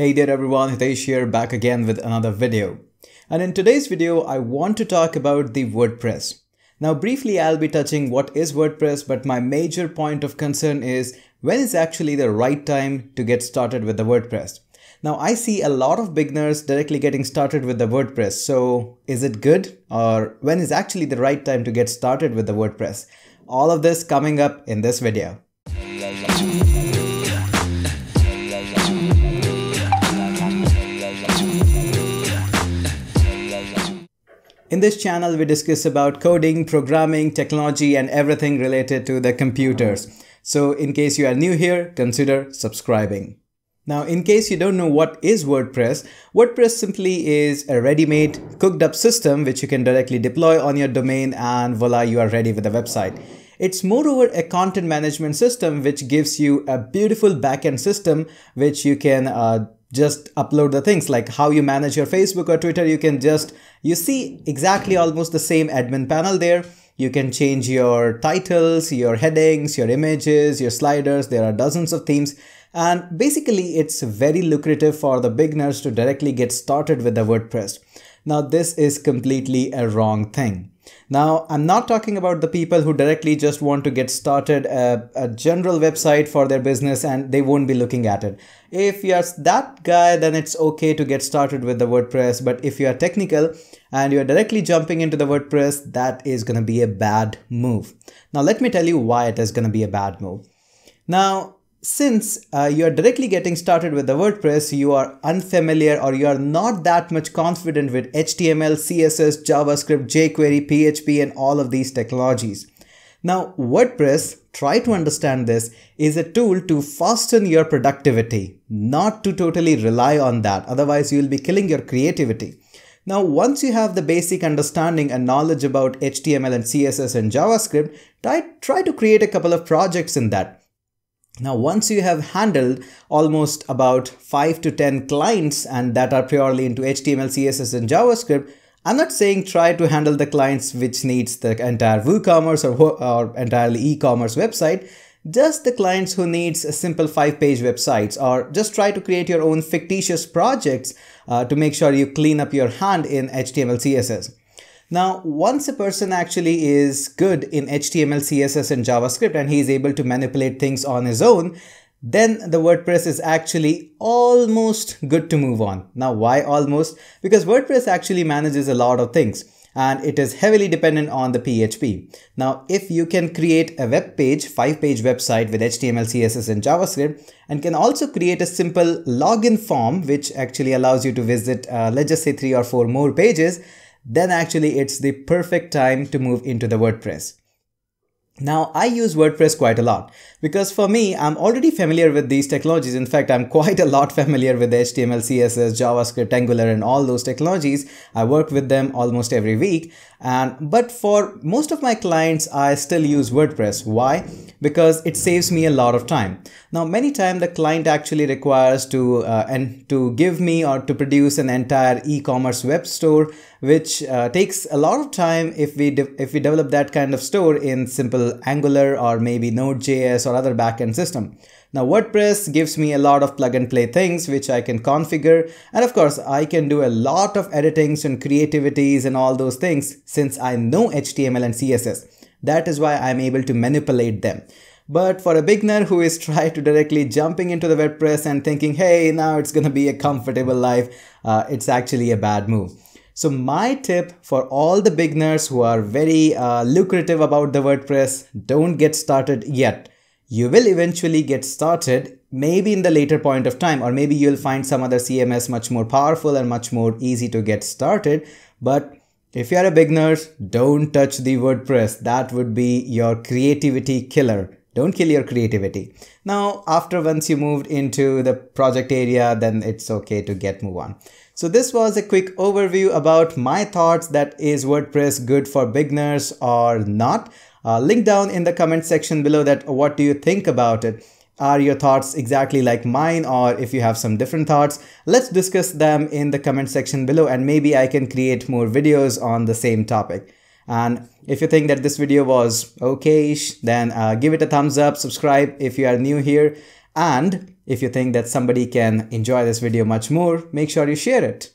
Hey there everyone, Hitesh here back again with another video. And in today's video, I want to talk about the WordPress. Now briefly, I'll be touching what is WordPress, but my major point of concern is when is actually the right time to get started with the WordPress. Now I see a lot of beginners directly getting started with the WordPress. So is it good or when is actually the right time to get started with the WordPress? All of this coming up in this video. In this channel, we discuss about coding, programming, technology, and everything related to the computers. So in case you are new here, consider subscribing. Now, in case you don't know what is WordPress, WordPress simply is a ready-made, cooked up system which you can directly deploy on your domain and voila, you are ready with the website. It's moreover a content management system which gives you a beautiful backend system which you can uh, just upload the things like how you manage your Facebook or Twitter. You can just, you see exactly almost the same admin panel there. You can change your titles, your headings, your images, your sliders. There are dozens of themes. And basically, it's very lucrative for the beginners to directly get started with the WordPress. Now, this is completely a wrong thing. Now, I'm not talking about the people who directly just want to get started a, a, general website for their business and they won't be looking at it. If you're that guy, then it's okay to get started with the WordPress. But if you are technical and you're directly jumping into the WordPress, that is going to be a bad move. Now, let me tell you why it is going to be a bad move. Now, since uh, you are directly getting started with the WordPress, you are unfamiliar or you are not that much confident with HTML, CSS, JavaScript, jQuery, PHP, and all of these technologies. Now, WordPress, try to understand this, is a tool to fasten your productivity, not to totally rely on that. Otherwise, you will be killing your creativity. Now, once you have the basic understanding and knowledge about HTML and CSS and JavaScript, try, try to create a couple of projects in that now, once you have handled almost about 5 to 10 clients and that are purely into HTML, CSS and JavaScript, I'm not saying try to handle the clients which needs the entire WooCommerce or, or entirely e-commerce website, just the clients who needs a simple five-page websites or just try to create your own fictitious projects uh, to make sure you clean up your hand in HTML, CSS. Now, once a person actually is good in HTML, CSS, and JavaScript, and he is able to manipulate things on his own, then the WordPress is actually almost good to move on. Now, why almost? Because WordPress actually manages a lot of things and it is heavily dependent on the PHP. Now, if you can create a web page, five page website with HTML, CSS and JavaScript and can also create a simple login form, which actually allows you to visit, uh, let's just say three or four more pages, then actually it's the perfect time to move into the WordPress. Now, I use WordPress quite a lot because for me, I'm already familiar with these technologies. In fact, I'm quite a lot familiar with HTML, CSS, JavaScript, Angular, and all those technologies. I work with them almost every week. And but for most of my clients, I still use WordPress. Why? Because it saves me a lot of time. Now, many times the client actually requires to uh, and to give me or to produce an entire e-commerce web store, which uh, takes a lot of time if we if we develop that kind of store in simple Angular or maybe Node.js or other backend system. Now WordPress gives me a lot of plug and play things which I can configure and of course I can do a lot of editings and creativities and all those things since I know HTML and CSS. That is why I'm able to manipulate them. But for a beginner who is trying to directly jumping into the WordPress and thinking, hey, now it's going to be a comfortable life, uh, it's actually a bad move. So my tip for all the beginners who are very uh, lucrative about the WordPress, don't get started yet. You will eventually get started maybe in the later point of time or maybe you'll find some other CMS much more powerful and much more easy to get started. But if you're a beginner, don't touch the WordPress. That would be your creativity killer. Don't kill your creativity. Now, after once you moved into the project area, then it's okay to get move on. So this was a quick overview about my thoughts that is WordPress good for beginners or not. Uh, link down in the comment section below that what do you think about it? Are your thoughts exactly like mine or if you have some different thoughts, let's discuss them in the comment section below and maybe I can create more videos on the same topic. And if you think that this video was okay then uh, give it a thumbs up, subscribe if you are new here And if you think that somebody can enjoy this video much more, make sure you share it.